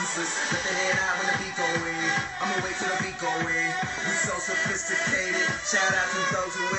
useless. Let the head out when the beat go in. I'ma wait till the beat go in. We so sophisticated. Shout out to those who.